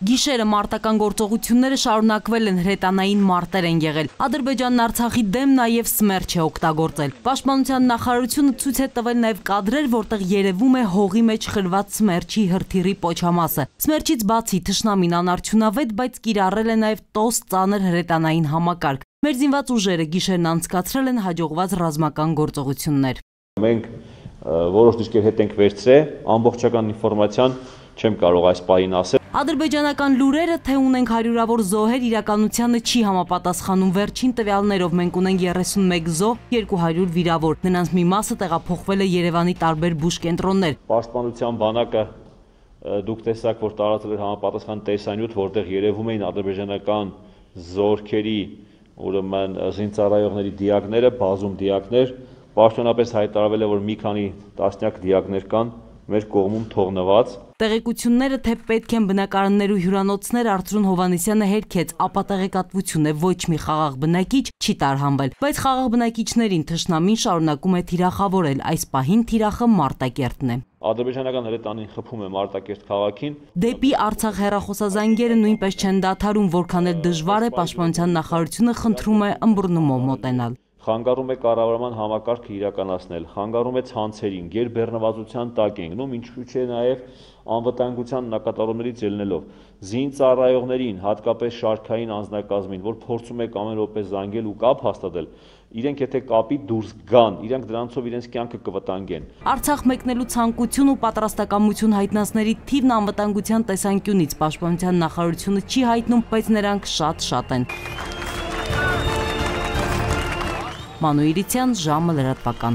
Գիշերը մարտական գործողությունները շարունակվել են, հրետանային մարտեր են եղել։ Ադրբեջանն Արցախի դեմ նաև սմերչ է օգտագործել։ Պաշտպանության նախարարությունը ցույց է տվել նաև կադրեր, որտեղ երևում է հողի մեջ խրված սմերչի հրթիռի պոչամասը։ Սմերչից բացի թշնամին անարդյունավետ, բայց կիրառել է նաև տոս ծանր հրետանային համակարգ։ Մեր զինված ուժերը գիշերն անցկացրել են հաջողված ռազմական գործողություններ։ Մենք որոշ դիրքեր հետ ենք վերցրել, ամբողջական ինֆորմացիան չեմ կարող այս պահին ասել։ Ադրբեջանական լուրերը, թե ունենք հարյուրավոր զոհեր, իրականությանը չի համապատասխանում վերջին տվյալներով։ Մենք ունենք 31 զոհ, 200 վիրավոր։ Նրանց մի մասը տեղափոխվել է Երևանի տարբեր բուժկենտրոններ։ Պաշտպանության բանակը դուք տեսաք, որ տարածել էր համապատասխան տեսանյութ, որտեղ երևում էին ադրբեջանական զորքերի ուրեմն զինծառայողների դիակները, բազում դիակներ, պաշտոնապես հայտարարվել է, որ մի քանի տասնյակ դիակներ կան մեր կողմում թողնված Տեղեկությունները թե պետք են բնակարաններ ու հյուրանոցներ Արծրուն Հովանեսյանը հերքեց, ապա տեղեկատվություն է ոչ մի խաղաղ բնակիչ չի տարհանվել, բայց խաղաղ բնակիչներին թշնամին շարունակում է թիրախավորել, այս պահին թիրախը Մարտակերտն է։ Ադրբեջանական հրետանին խփում է Մարտակերտ քաղաքին։ Դեպի Արցախ հերախոսազանգերը նույնպես չեն դադարում, որքան էլ դժվար է պաշտպանության նախարարությունը խնդրում է ըմբռնումով մոտենալ խանգարում է կառավարման համակարգը իրականացնել, խանգարում է ցանցերին, գերբեռնվածության տակ ենք, նույն ինչու՞ չէ նաև անվտանգության նակատարումներից ելնելով զինծառայողներին, հատկապես շարքային անձնակազմին, որ փորձում եք ամեն րոպե զանգել ու կապ հաստատել, իրենք եթե կապի դուրս գան, իրենք դրանցով իրենց կյանքը կվտանգեն։ Արցախ մեկնելու ցանկություն ու պատրաստակամություն հայտնածների թիվն անվտանգության տեսանկյունից պաշտպանության նախարարությունը չի հայտնում, բայց նրանք շատ-շատ են։ Մանուիրիցյան ժամը լրատվական